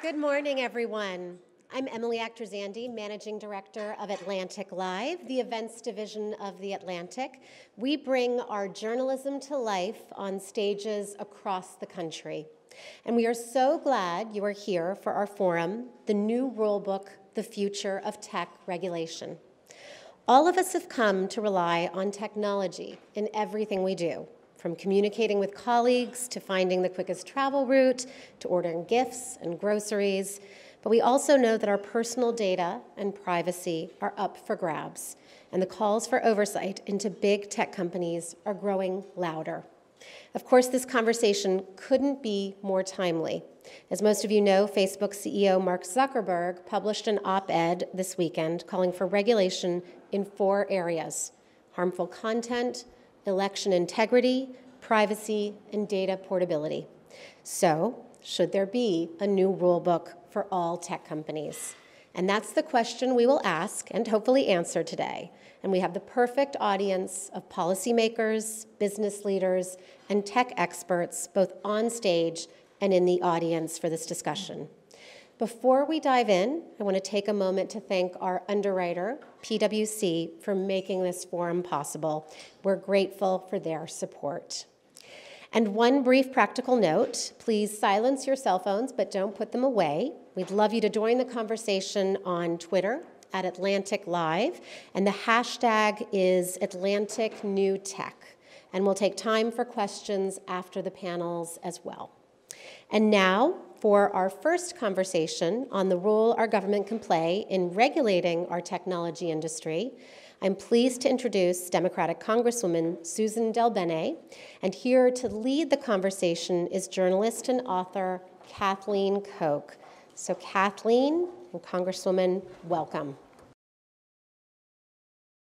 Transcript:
Good morning, everyone. I'm Emily Akhtarzandi, Managing Director of Atlantic Live, the events division of The Atlantic. We bring our journalism to life on stages across the country. And we are so glad you are here for our forum, The New Rulebook, The Future of Tech Regulation. All of us have come to rely on technology in everything we do from communicating with colleagues to finding the quickest travel route to ordering gifts and groceries. But we also know that our personal data and privacy are up for grabs, and the calls for oversight into big tech companies are growing louder. Of course, this conversation couldn't be more timely. As most of you know, Facebook CEO Mark Zuckerberg published an op ed this weekend calling for regulation in four areas harmful content, election integrity, privacy, and data portability. So, should there be a new rulebook for all tech companies? And that's the question we will ask and hopefully answer today. And we have the perfect audience of policymakers, business leaders, and tech experts both on stage and in the audience for this discussion. Before we dive in, I want to take a moment to thank our underwriter, PwC, for making this forum possible. We're grateful for their support. And one brief practical note please silence your cell phones, but don't put them away. We'd love you to join the conversation on Twitter at Atlantic Live, and the hashtag is Atlantic New Tech. And we'll take time for questions after the panels as well. And now, for our first conversation on the role our government can play in regulating our technology industry, I'm pleased to introduce Democratic Congresswoman Susan DelBene, and here to lead the conversation is journalist and author Kathleen Koch. So, Kathleen and Congresswoman, welcome.